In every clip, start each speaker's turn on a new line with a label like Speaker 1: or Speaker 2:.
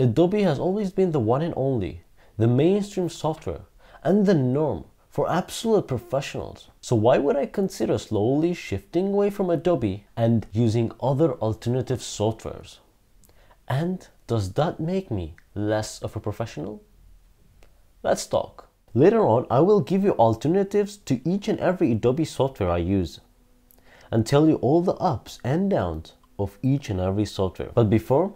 Speaker 1: Adobe has always been the one and only, the mainstream software, and the norm for absolute professionals. So why would I consider slowly shifting away from Adobe and using other alternative softwares? And does that make me less of a professional? Let's talk. Later on, I will give you alternatives to each and every Adobe software I use and tell you all the ups and downs of each and every software. But before,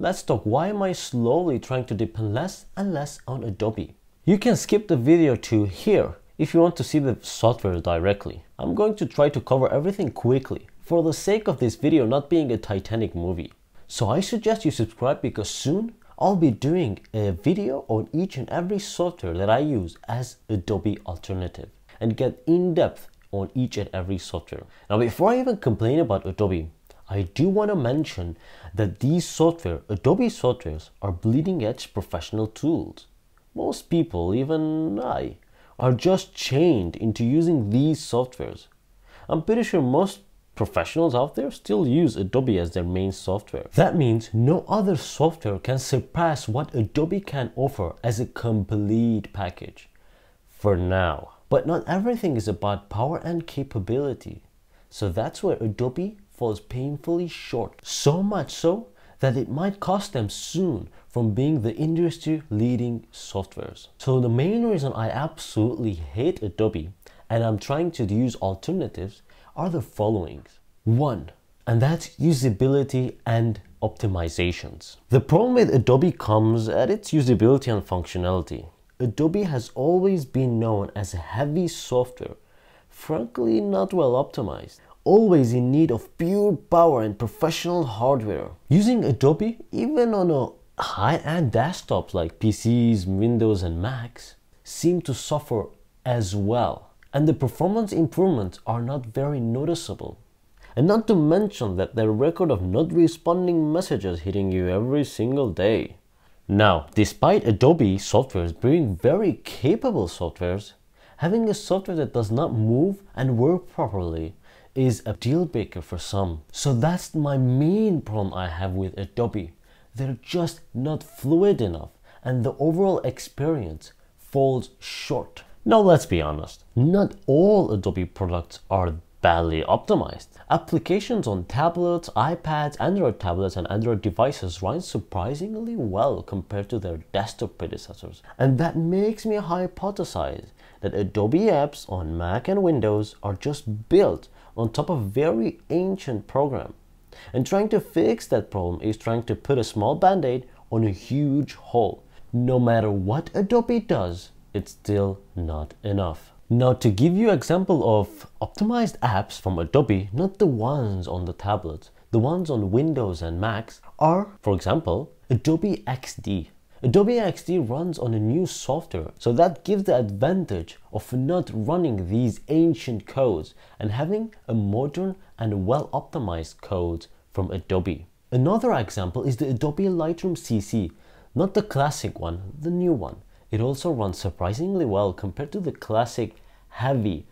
Speaker 1: let's talk why am I slowly trying to depend less and less on Adobe. You can skip the video to here if you want to see the software directly. I'm going to try to cover everything quickly for the sake of this video not being a Titanic movie. So I suggest you subscribe because soon I'll be doing a video on each and every software that I use as Adobe alternative and get in depth on each and every software. Now before I even complain about Adobe, I do want to mention that these software, Adobe softwares are bleeding edge professional tools. Most people, even I, are just chained into using these softwares. I'm pretty sure most professionals out there still use Adobe as their main software. That means no other software can surpass what Adobe can offer as a complete package. For now. But not everything is about power and capability. So that's where Adobe falls painfully short. So much so that it might cost them soon from being the industry leading softwares. So the main reason I absolutely hate Adobe and I'm trying to use alternatives are the followings. One, and that's usability and optimizations. The problem with Adobe comes at its usability and functionality. Adobe has always been known as a heavy software, frankly not well optimized, always in need of pure power and professional hardware. Using Adobe, even on a high-end desktop like PCs, Windows and Macs, seem to suffer as well. And the performance improvements are not very noticeable. And not to mention that their record of not responding messages hitting you every single day. Now, despite Adobe softwares being very capable softwares, having a software that does not move and work properly is a deal breaker for some. So that's my main problem I have with Adobe. They're just not fluid enough and the overall experience falls short. Now let's be honest, not all Adobe products are badly optimized. Applications on tablets, iPads, Android tablets, and Android devices run surprisingly well compared to their desktop predecessors. And that makes me hypothesize that Adobe apps on Mac and Windows are just built on top of very ancient program. And trying to fix that problem is trying to put a small band-aid on a huge hole. No matter what Adobe does, it's still not enough. Now to give you example of optimized apps from Adobe, not the ones on the tablets, the ones on Windows and Macs are, for example, Adobe XD. Adobe XD runs on a new software, so that gives the advantage of not running these ancient codes and having a modern and well optimized code from Adobe. Another example is the Adobe Lightroom CC, not the classic one, the new one. It also runs surprisingly well compared to the classic, heavy,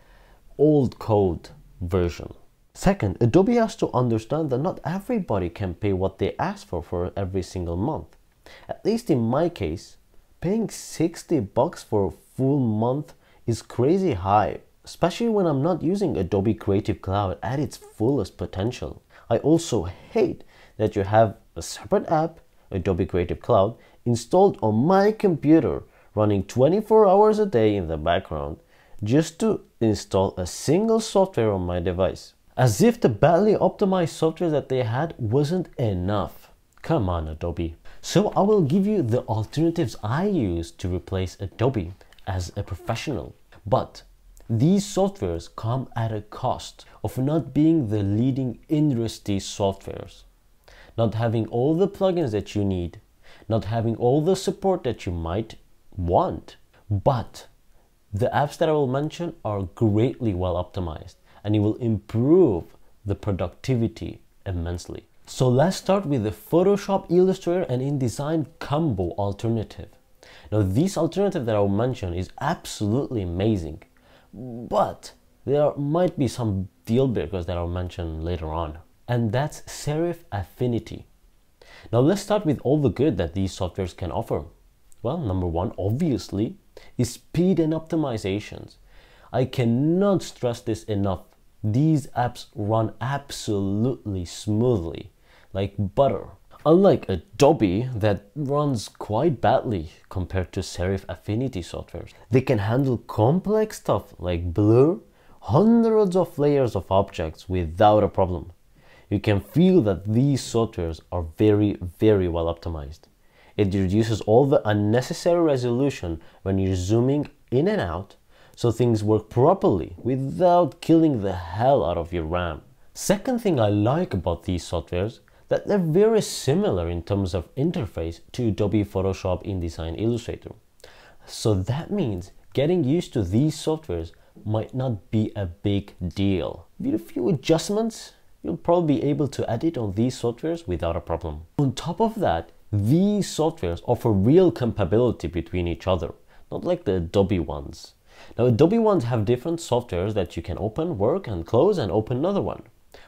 Speaker 1: old code version. Second, Adobe has to understand that not everybody can pay what they ask for for every single month. At least in my case, paying 60 bucks for a full month is crazy high, especially when I'm not using Adobe Creative Cloud at its fullest potential. I also hate that you have a separate app, Adobe Creative Cloud, installed on my computer running 24 hours a day in the background just to install a single software on my device. As if the badly optimized software that they had wasn't enough. Come on Adobe. So I will give you the alternatives I use to replace Adobe as a professional. But these softwares come at a cost of not being the leading industry softwares, not having all the plugins that you need, not having all the support that you might want. But the apps that I will mention are greatly well optimized and it will improve the productivity immensely. So let's start with the Photoshop, Illustrator and InDesign combo alternative. Now this alternative that I will mention is absolutely amazing, but there might be some deal breakers that I'll mention later on. And that's Serif Affinity. Now let's start with all the good that these softwares can offer. Well, number one, obviously, is speed and optimizations. I cannot stress this enough. These apps run absolutely smoothly, like butter. Unlike Adobe that runs quite badly compared to serif affinity softwares. They can handle complex stuff like blur, hundreds of layers of objects without a problem. You can feel that these softwares are very, very well optimized. It reduces all the unnecessary resolution when you're zooming in and out so things work properly without killing the hell out of your RAM. Second thing I like about these softwares that they're very similar in terms of interface to Adobe Photoshop, InDesign, Illustrator. So that means getting used to these softwares might not be a big deal. With a few adjustments, you'll probably be able to edit on these softwares without a problem. On top of that, these softwares offer real compatibility between each other, not like the Adobe ones. Now, Adobe ones have different softwares that you can open, work, and close, and open another one.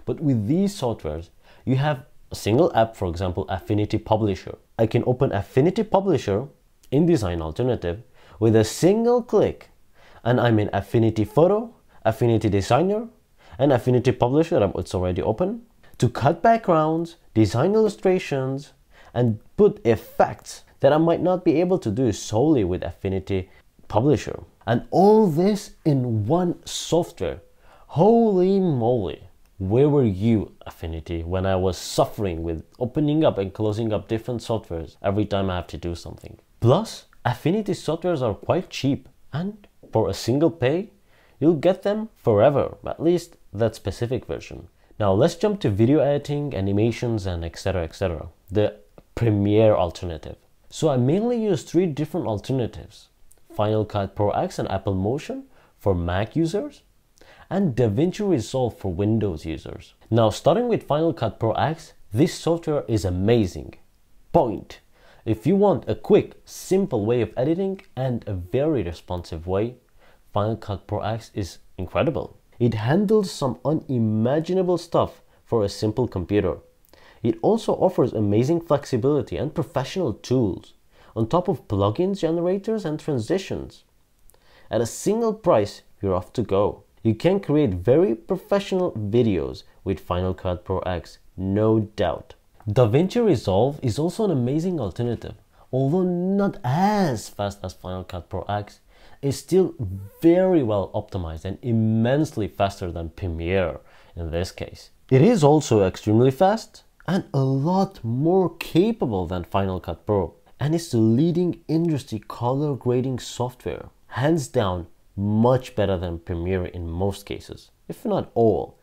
Speaker 1: But with these softwares, you have a single app, for example, Affinity Publisher. I can open Affinity Publisher InDesign Alternative with a single click, and I'm in Affinity Photo, Affinity Designer, and Affinity Publisher, it's already open, to cut backgrounds, design illustrations, and put effects that I might not be able to do solely with Affinity Publisher. And all this in one software. Holy moly. Where were you, Affinity, when I was suffering with opening up and closing up different softwares every time I have to do something? Plus, Affinity softwares are quite cheap and for a single pay, you'll get them forever, at least that specific version. Now let's jump to video editing, animations, and etc. etc. The Premiere alternative. So I mainly use three different alternatives. Final Cut Pro X and Apple Motion for Mac users, and DaVinci Resolve for Windows users. Now starting with Final Cut Pro X, this software is amazing. Point. If you want a quick, simple way of editing and a very responsive way, Final Cut Pro X is incredible. It handles some unimaginable stuff for a simple computer. It also offers amazing flexibility and professional tools, on top of plugins, generators, and transitions. At a single price, you're off to go. You can create very professional videos with Final Cut Pro X, no doubt. DaVinci Resolve is also an amazing alternative. Although not as fast as Final Cut Pro X, it's still very well optimized and immensely faster than Premiere in this case. It is also extremely fast, and a lot more capable than Final Cut Pro. And it's the leading industry color grading software. Hands down, much better than Premiere in most cases, if not all.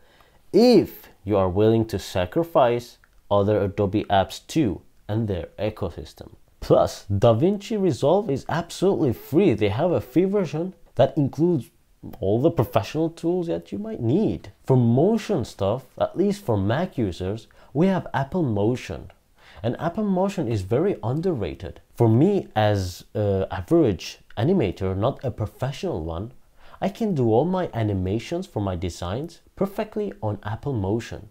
Speaker 1: If you are willing to sacrifice other Adobe apps too and their ecosystem. Plus, DaVinci Resolve is absolutely free. They have a free version that includes all the professional tools that you might need. For motion stuff, at least for Mac users, we have Apple Motion. And Apple Motion is very underrated. For me, as an average animator, not a professional one, I can do all my animations for my designs perfectly on Apple Motion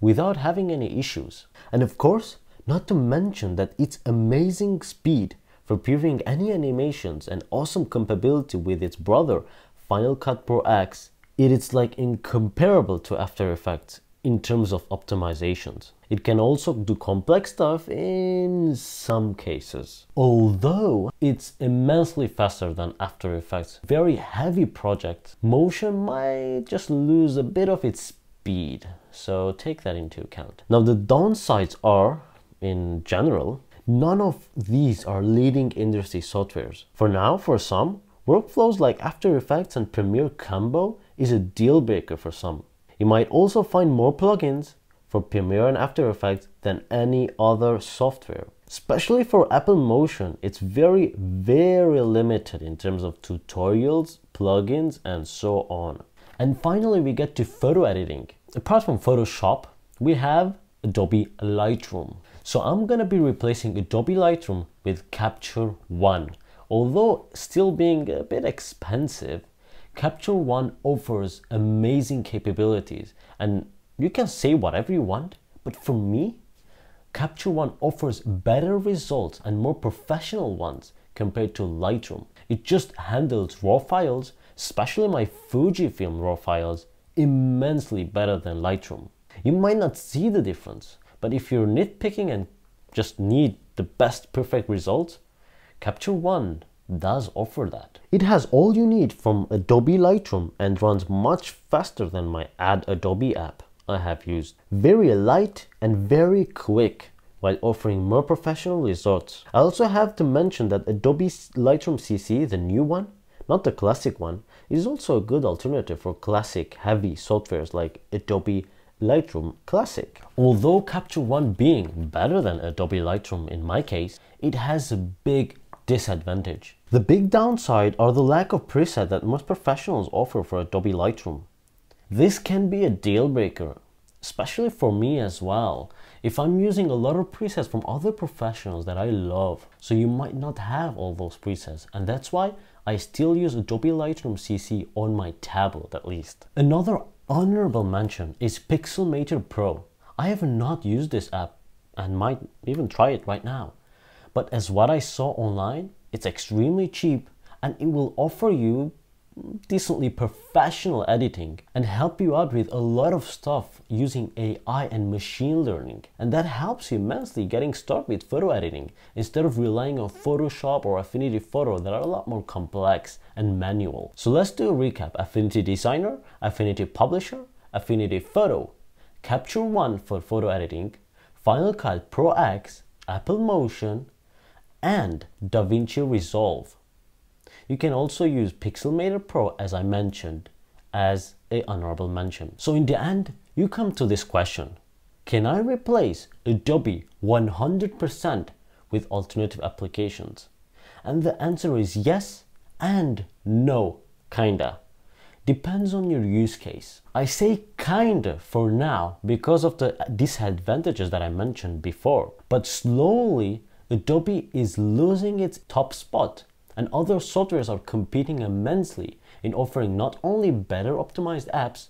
Speaker 1: without having any issues. And of course, not to mention that its amazing speed for previewing any animations and awesome compatibility with its brother Final Cut Pro X, it is like incomparable to After Effects in terms of optimizations. It can also do complex stuff in some cases. Although it's immensely faster than After Effects, very heavy projects, Motion might just lose a bit of its speed. So take that into account. Now the downsides are, in general, none of these are leading industry softwares. For now, for some, workflows like After Effects and Premiere Combo is a deal breaker for some. You might also find more plugins for Premiere and After Effects than any other software. Especially for Apple Motion, it's very, very limited in terms of tutorials, plugins, and so on. And finally, we get to photo editing. Apart from Photoshop, we have Adobe Lightroom. So I'm gonna be replacing Adobe Lightroom with Capture One. Although still being a bit expensive, Capture One offers amazing capabilities and you can say whatever you want, but for me, Capture One offers better results and more professional ones compared to Lightroom. It just handles RAW files, especially my Fujifilm RAW files, immensely better than Lightroom. You might not see the difference, but if you're nitpicking and just need the best perfect results, Capture One does offer that. It has all you need from Adobe Lightroom and runs much faster than my Add Adobe app I have used. Very light and very quick while offering more professional results. I also have to mention that Adobe Lightroom CC, the new one, not the classic one, is also a good alternative for classic heavy softwares like Adobe Lightroom Classic. Although Capture One being better than Adobe Lightroom in my case, it has a big disadvantage. The big downside are the lack of preset that most professionals offer for Adobe Lightroom. This can be a deal breaker, especially for me as well, if I'm using a lot of presets from other professionals that I love. So you might not have all those presets and that's why I still use Adobe Lightroom CC on my tablet at least. Another honorable mention is Pixelmator Pro. I have not used this app and might even try it right now. But as what I saw online, it's extremely cheap and it will offer you decently professional editing and help you out with a lot of stuff using AI and machine learning. And that helps you immensely getting started with photo editing instead of relying on Photoshop or Affinity Photo that are a lot more complex and manual. So let's do a recap. Affinity Designer, Affinity Publisher, Affinity Photo, Capture One for photo editing, Final Cut Pro X, Apple Motion, and DaVinci Resolve. You can also use Pixelmator Pro as I mentioned as a honorable mention. So in the end, you come to this question. Can I replace Adobe 100% with alternative applications? And the answer is yes and no, kinda. Depends on your use case. I say kinda for now because of the disadvantages that I mentioned before. But slowly, Adobe is losing its top spot and other softwares are competing immensely in offering not only better optimized apps,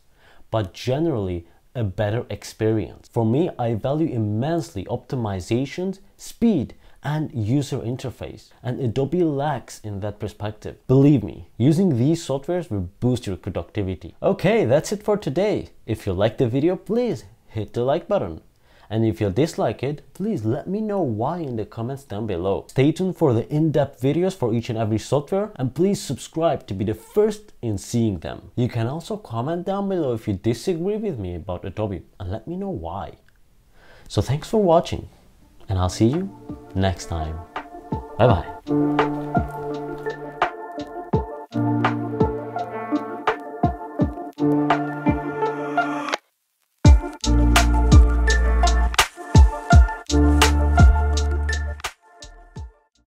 Speaker 1: but generally a better experience. For me, I value immensely optimizations, speed, and user interface, and Adobe lacks in that perspective. Believe me, using these softwares will boost your productivity. Okay, that's it for today. If you liked the video, please hit the like button. And if you dislike it, please let me know why in the comments down below. Stay tuned for the in-depth videos for each and every software and please subscribe to be the first in seeing them. You can also comment down below if you disagree with me about Adobe and let me know why. So thanks for watching and I'll see you next time. Bye bye.